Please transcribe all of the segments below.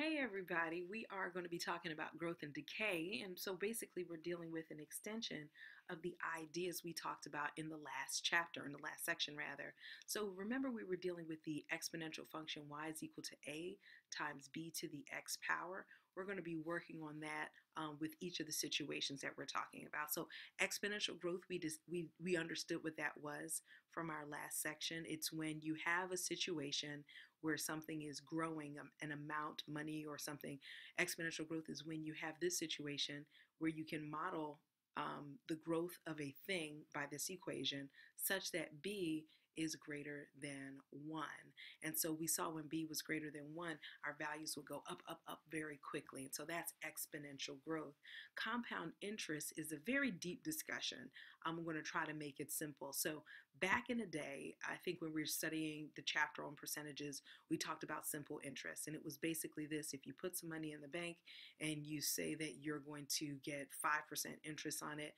Hey everybody, we are going to be talking about growth and decay. And so basically, we're dealing with an extension of the ideas we talked about in the last chapter, in the last section rather. So remember, we were dealing with the exponential function y is equal to a times b to the x power. We're going to be working on that um, with each of the situations that we're talking about. So exponential growth, we just we we understood what that was from our last section. It's when you have a situation where something is growing um, an amount, money, or something. Exponential growth is when you have this situation where you can model um, the growth of a thing by this equation such that B is greater than 1. And so we saw when b was greater than 1, our values would go up, up, up very quickly. And so that's exponential growth. Compound interest is a very deep discussion. I'm going to try to make it simple. So back in the day, I think when we were studying the chapter on percentages, we talked about simple interest. And it was basically this if you put some money in the bank and you say that you're going to get 5% interest on it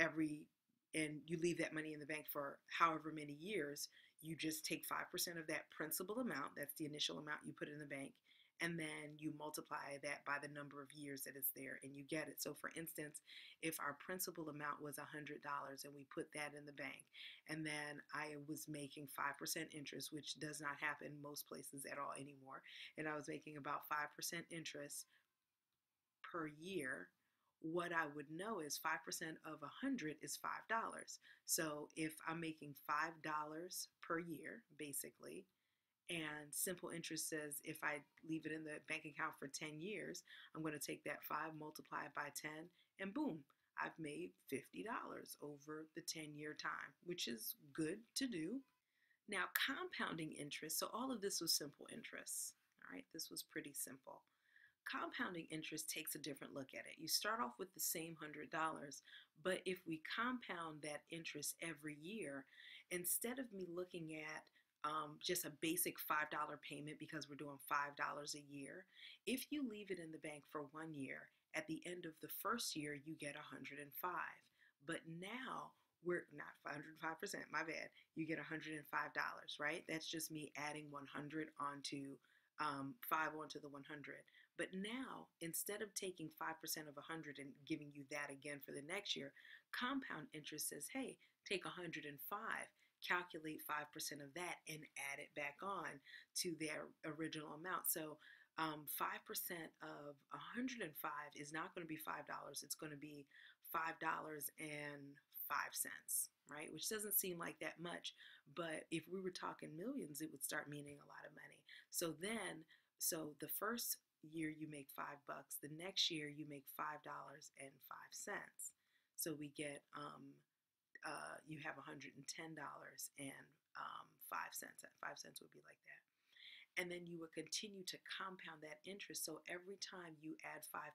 every and you leave that money in the bank for however many years, you just take 5% of that principal amount, that's the initial amount you put in the bank, and then you multiply that by the number of years that it's there and you get it. So for instance, if our principal amount was $100 and we put that in the bank and then I was making 5% interest, which does not happen most places at all anymore, and I was making about 5% interest per year, what I would know is 5% of 100 is $5. So if I'm making $5 per year, basically, and simple interest says if I leave it in the bank account for 10 years, I'm going to take that 5, multiply it by 10, and boom, I've made $50 over the 10 year time, which is good to do. Now, compounding interest, so all of this was simple interest. All right, this was pretty simple. Compounding interest takes a different look at it. You start off with the same $100, but if we compound that interest every year, instead of me looking at um, just a basic $5 payment because we're doing $5 a year, if you leave it in the bank for one year, at the end of the first year, you get 105. But now, we're not 105%, my bad. You get $105, right? That's just me adding 100 onto um, 5 onto the 100. But now, instead of taking 5% of 100 and giving you that again for the next year, compound interest says, hey, take 105, calculate 5% of that, and add it back on to their original amount. So um, 5% of 105 is not going to be $5. It's going to be $5.05, right? Which doesn't seem like that much. But if we were talking millions, it would start meaning a lot of money. So then, so the first year you make five bucks. The next year you make five dollars and five cents. So we get um, uh, you have $110 and um, five cents. Five cents would be like that. And then you would continue to compound that interest. So every time you add 5%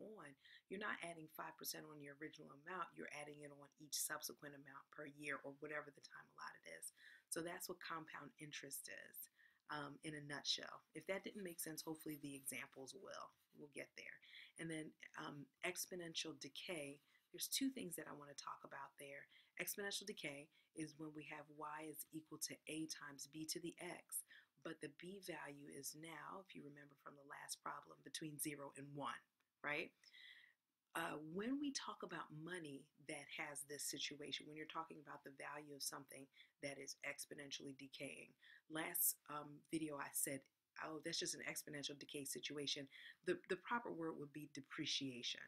on, you're not adding 5% on your original amount, you're adding it on each subsequent amount per year or whatever the time allotted is. So that's what compound interest is um, in a nutshell. If that didn't make sense, hopefully the examples will. We'll get there. And then um, exponential decay, there's two things that I want to talk about there. Exponential decay is when we have y is equal to a times b to the x, but the b value is now, if you remember from the last problem, between 0 and 1, right? Uh, when we talk about money that has this situation, when you're talking about the value of something that is exponentially decaying, last um, video I said, oh, that's just an exponential decay situation. The, the proper word would be depreciation.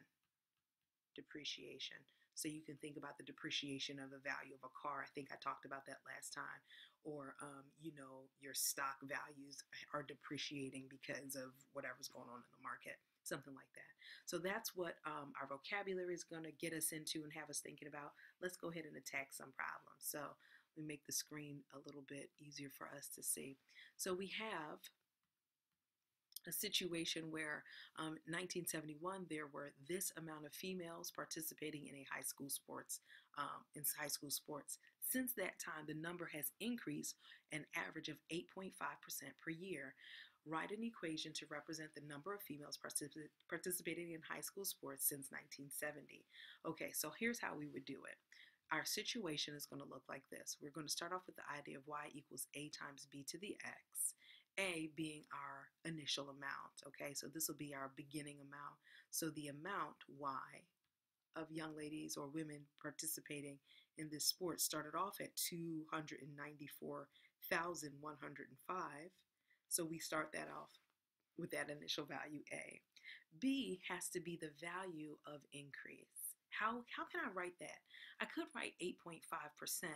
Depreciation. So you can think about the depreciation of the value of a car. I think I talked about that last time. Or, um, you know, your stock values are depreciating because of whatever's going on in the market something like that. So that's what um, our vocabulary is going to get us into and have us thinking about. Let's go ahead and attack some problems. So we make the screen a little bit easier for us to see. So we have a situation where um, 1971 there were this amount of females participating in a high school sports um, in high school sports since that time the number has increased an average of 8.5% per year Write an equation to represent the number of females particip participating in high school sports since 1970. Okay, so here's how we would do it. Our situation is going to look like this. We're going to start off with the idea of y equals a times b to the x. A being our initial amount. Okay, so this will be our beginning amount. So the amount Y of young ladies or women participating in this sport started off at 294,105. So we start that off with that initial value A. B has to be the value of increase. How, how can I write that? I could write 8.5%,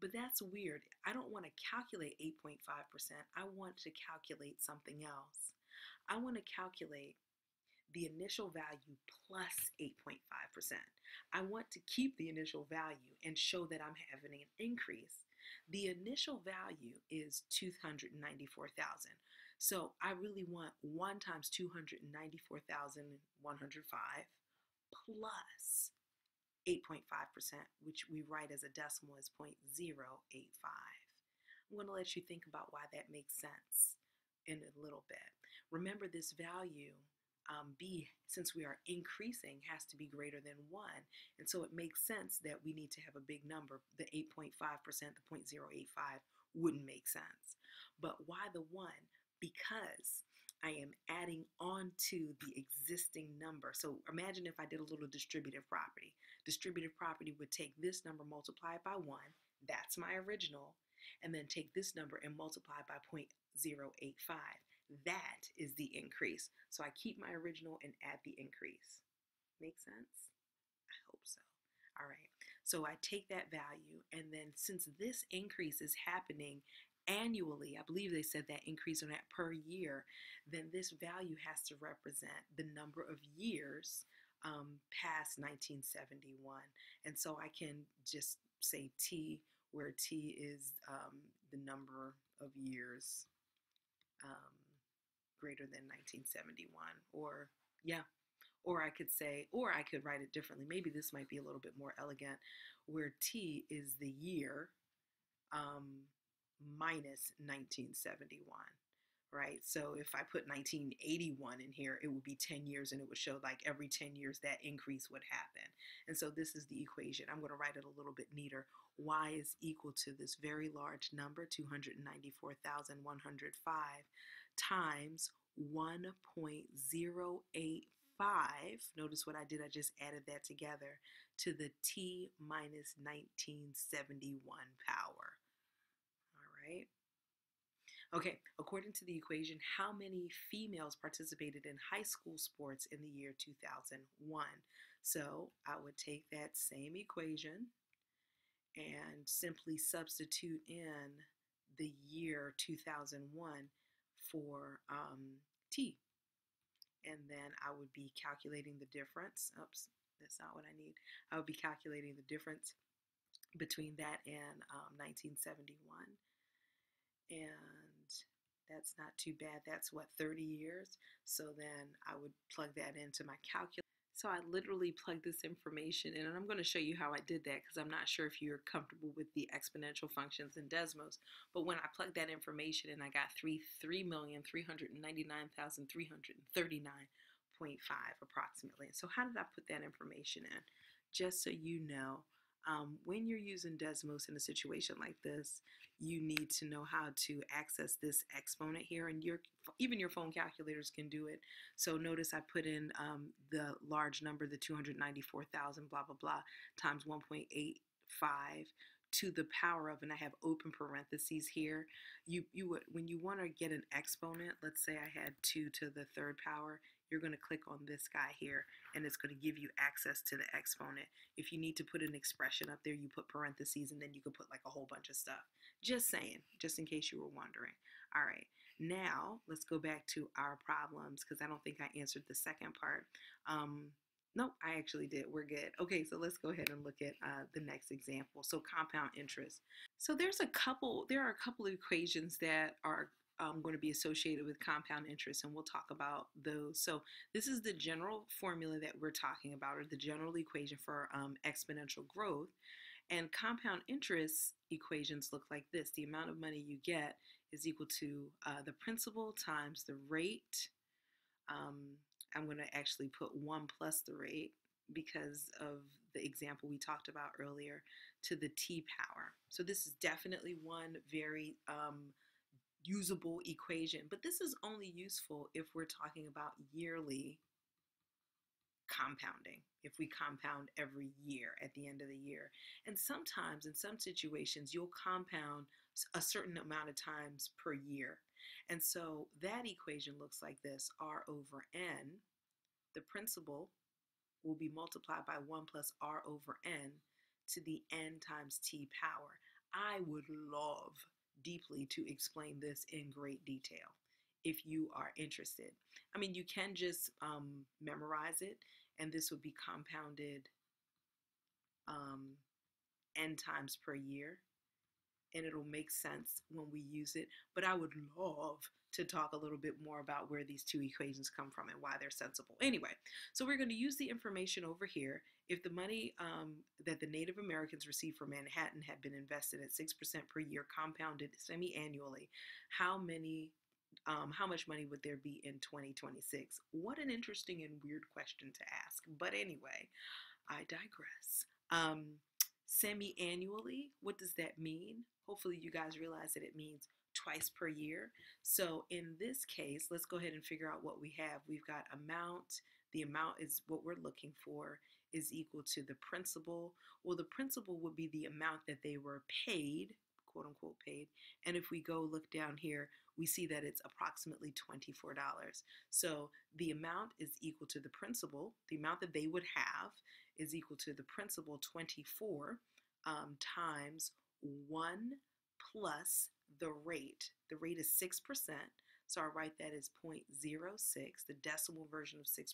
but that's weird. I don't want to calculate 8.5%. I want to calculate something else. I want to calculate the initial value plus 8.5%. I want to keep the initial value and show that I'm having an increase. The initial value is 294,000. So I really want 1 times 294,105 plus 8.5%, which we write as a decimal as 0.085. I'm going to let you think about why that makes sense in a little bit. Remember, this value um, b, since we are increasing, has to be greater than 1. And so it makes sense that we need to have a big number. The 8.5%, the 0.085 wouldn't make sense. But why the 1? Because I am adding on to the existing number. So imagine if I did a little distributive property. Distributive property would take this number, multiply it by 1. That's my original. And then take this number and multiply by 0.085. That is the increase. So I keep my original and add the increase. Make sense? I hope so. All right. So I take that value, and then since this increase is happening annually, I believe they said that increase on that per year, then this value has to represent the number of years um, past 1971. And so I can just say T, where T is um, the number of years. Um, greater than 1971 or yeah or I could say or I could write it differently maybe this might be a little bit more elegant where T is the year um, minus 1971 right so if I put 1981 in here it would be 10 years and it would show like every 10 years that increase would happen and so this is the equation I'm going to write it a little bit neater y is equal to this very large number 294,105 times 1.085. Notice what I did, I just added that together to the t minus 1971 power. All right. Okay, according to the equation, how many females participated in high school sports in the year 2001? So I would take that same equation and simply substitute in the year 2001 for um, T. And then I would be calculating the difference. Oops, that's not what I need. I would be calculating the difference between that and um, 1971. And that's not too bad. That's what, 30 years? So then I would plug that into my calculator. So I literally plugged this information in, and I'm going to show you how I did that because I'm not sure if you're comfortable with the exponential functions in Desmos. But when I plugged that information in, I got 3, 3,399,339.5 approximately. So how did I put that information in? Just so you know, um, when you're using Desmos in a situation like this, you need to know how to access this exponent here, and your even your phone calculators can do it. So notice I put in um, the large number, the 294,000, blah blah blah, times 1.85 to the power of, and I have open parentheses here. You you would when you want to get an exponent, let's say I had two to the third power, you're going to click on this guy here and it's going to give you access to the exponent. If you need to put an expression up there, you put parentheses and then you can put like a whole bunch of stuff. Just saying, just in case you were wondering. All right, now let's go back to our problems because I don't think I answered the second part. Um, Nope, I actually did. We're good. Okay, so let's go ahead and look at uh, the next example. So compound interest. So there's a couple, there are a couple of equations that are um, going to be associated with compound interest, and we'll talk about those. So this is the general formula that we're talking about, or the general equation for um, exponential growth. And compound interest equations look like this. The amount of money you get is equal to uh, the principal times the rate. Um, I'm going to actually put 1 plus the rate because of the example we talked about earlier to the t power. So this is definitely one very um, usable equation. But this is only useful if we're talking about yearly compounding, if we compound every year at the end of the year. And sometimes, in some situations, you'll compound a certain amount of times per year. And so that equation looks like this R over N. The principal will be multiplied by 1 plus R over N to the N times T power. I would love deeply to explain this in great detail if you are interested. I mean, you can just um, memorize it, and this would be compounded um, n times per year, and it'll make sense when we use it. But I would love to talk a little bit more about where these two equations come from and why they're sensible. Anyway, so we're going to use the information over here. If the money um, that the Native Americans received from Manhattan had been invested at 6% per year, compounded semi-annually, how many um, how much money would there be in 2026? What an interesting and weird question to ask. But anyway, I digress. Um, semi annually, what does that mean? Hopefully, you guys realize that it means twice per year. So in this case, let's go ahead and figure out what we have. We've got amount. The amount is what we're looking for is equal to the principal. Well, the principal would be the amount that they were paid, quote unquote paid. And if we go look down here, we see that it's approximately $24. So the amount is equal to the principal. The amount that they would have is equal to the principal 24 um, times 1 plus the rate. The rate is 6%. So I write that as 0.06, the decimal version of 6%.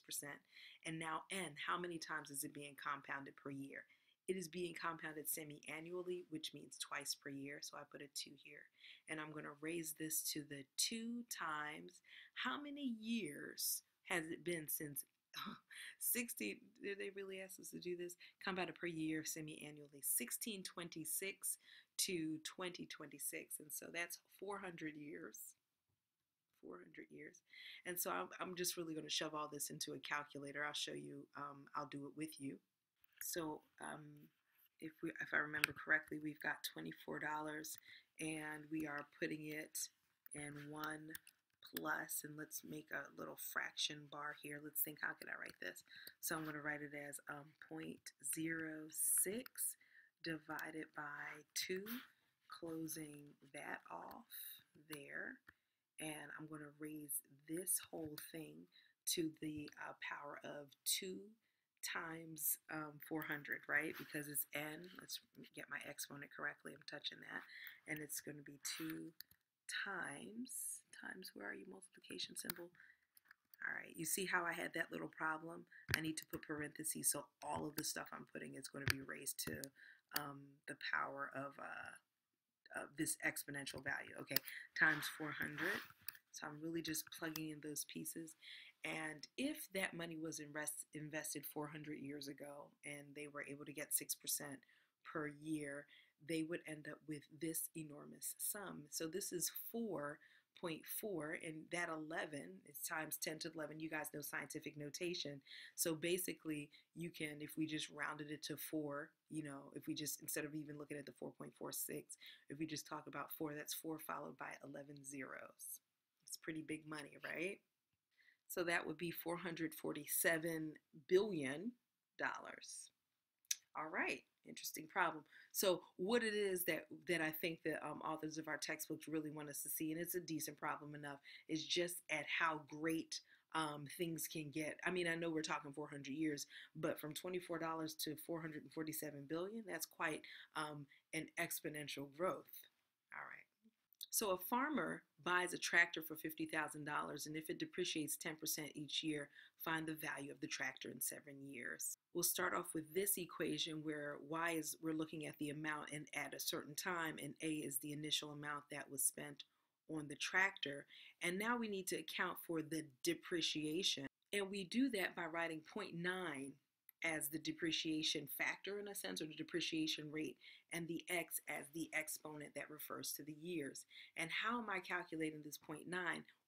And now n, how many times is it being compounded per year? It is being compounded semi-annually, which means twice per year. So I put a 2 here. And I'm going to raise this to the 2 times. How many years has it been since 60, did they really ask us to do this? Compounded per year semi-annually. 1626 to 2026. And so that's 400 years. 400 years. And so I'm, I'm just really going to shove all this into a calculator. I'll show you, um, I'll do it with you. So um, if, we, if I remember correctly, we've got $24 and we are putting it in one plus, and let's make a little fraction bar here. Let's think, how can I write this? So I'm going to write it as um, 0.06 divided by 2, closing that off there. And I'm going to raise this whole thing to the uh, power of 2 times um, 400, right? Because it's n. Let's get my exponent correctly. I'm touching that. And it's going to be 2 times, times, where are you, multiplication symbol? All right, you see how I had that little problem? I need to put parentheses, so all of the stuff I'm putting is going to be raised to um, the power of, uh, of this exponential value. Okay, times 400. So I'm really just plugging in those pieces. And if that money was invest, invested 400 years ago and they were able to get 6% per year, they would end up with this enormous sum. So this is 4 0.4 and that 11 is times 10 to 11 you guys know scientific notation. So basically you can if we just rounded it to 4 you know if we just instead of even looking at the 4.46 if we just talk about 4 that's 4 followed by 11 zeros. It's pretty big money right? So that would be 447 billion dollars. All right interesting problem. So what it is that that I think that um, authors of our textbooks really want us to see, and it's a decent problem enough, is just at how great um, things can get. I mean, I know we're talking 400 years, but from $24 to 447 billion, that's quite um, an exponential growth. So a farmer buys a tractor for $50,000 and if it depreciates 10% each year, find the value of the tractor in seven years. We'll start off with this equation where Y is, we're looking at the amount and at a certain time and A is the initial amount that was spent on the tractor. And now we need to account for the depreciation. And we do that by writing 0.9 as the depreciation factor in a sense, or the depreciation rate, and the x as the exponent that refers to the years. And how am I calculating this 0.9?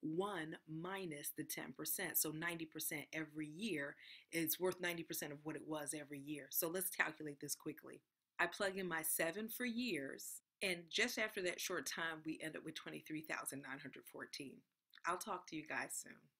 1 minus the 10%. So 90% every year is worth 90% of what it was every year. So let's calculate this quickly. I plug in my 7 for years, And just after that short time, we end up with 23,914. I'll talk to you guys soon.